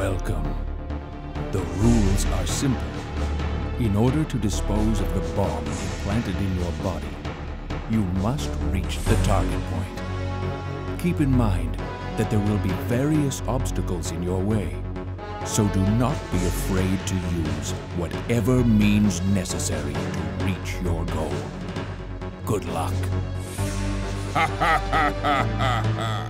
Welcome. The rules are simple. In order to dispose of the bomb implanted in your body, you must reach the target point. Keep in mind that there will be various obstacles in your way, so do not be afraid to use whatever means necessary to reach your goal. Good luck.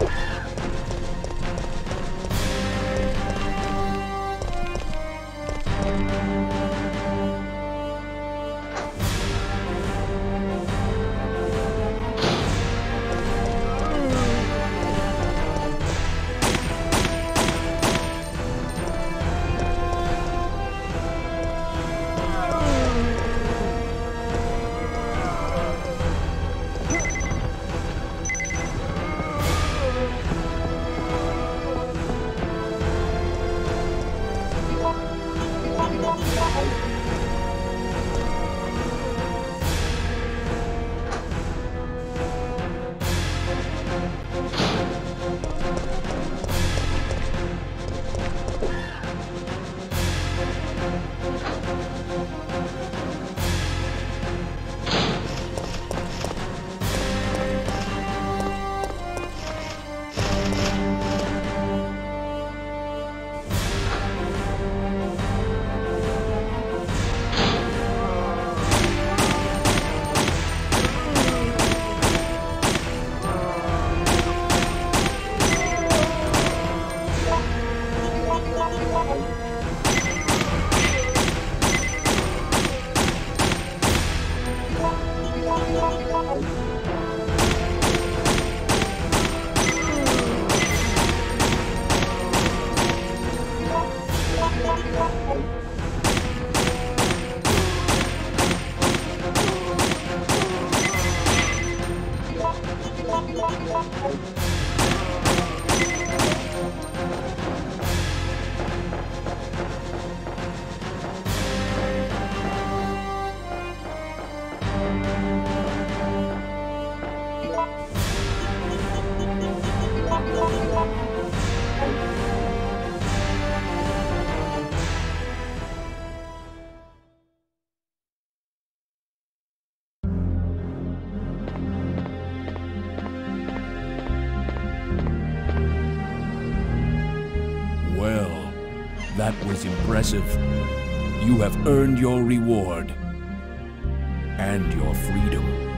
you impressive. You have earned your reward and your freedom.